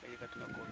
和一个这个公园